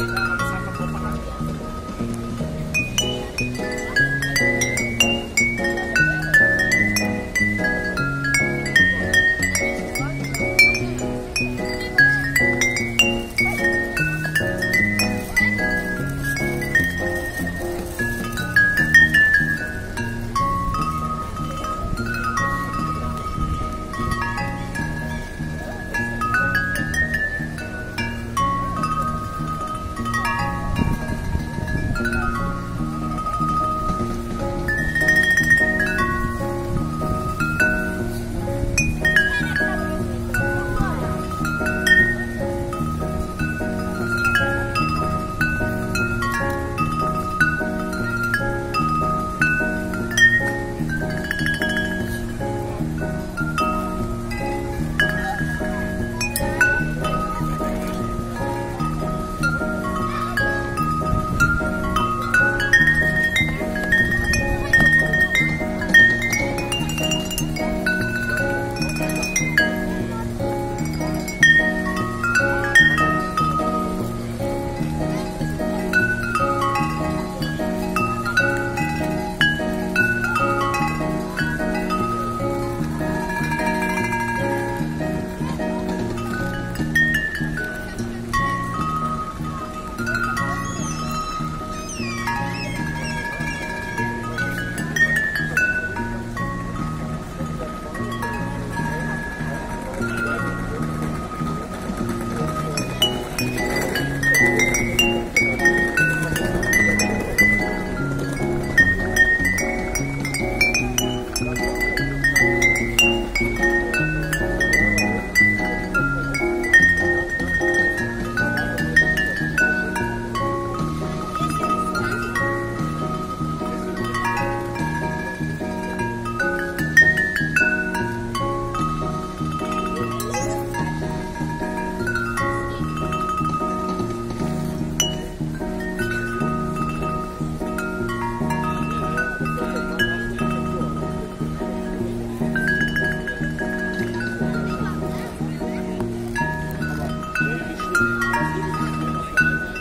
Sama po pa lang.